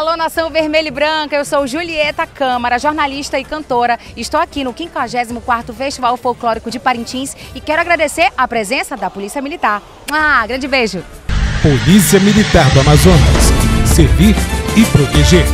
Alô, Nação Vermelha e Branca, eu sou Julieta Câmara, jornalista e cantora. Estou aqui no 54º Festival Folclórico de Parintins e quero agradecer a presença da Polícia Militar. Ah, grande beijo! Polícia Militar do Amazonas. Servir e proteger.